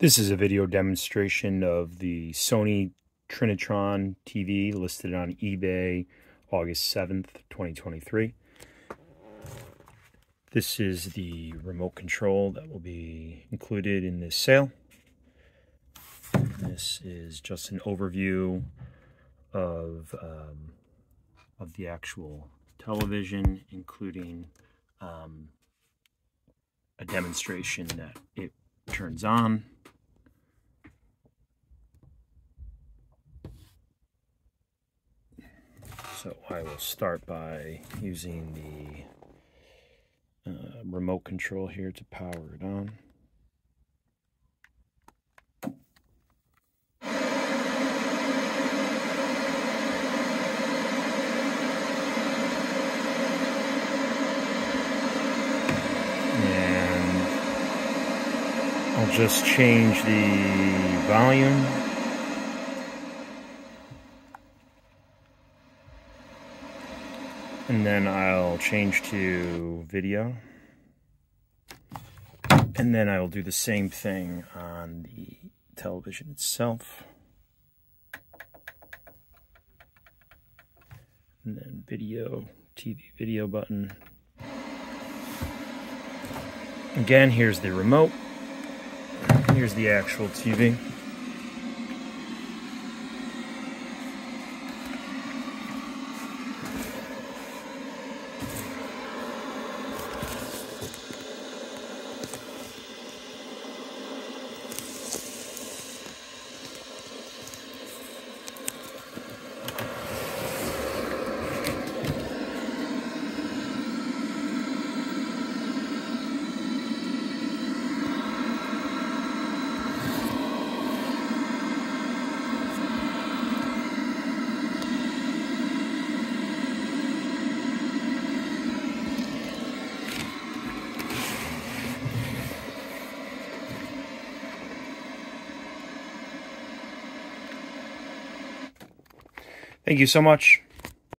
This is a video demonstration of the Sony Trinitron TV listed on eBay August 7th, 2023. This is the remote control that will be included in this sale. This is just an overview of, um, of the actual television, including um, a demonstration that it turns on So I will start by using the uh, remote control here to power it on. And I'll just change the volume And then I'll change to video. And then I will do the same thing on the television itself. And then video, TV video button. Again, here's the remote. Here's the actual TV. Thank you so much.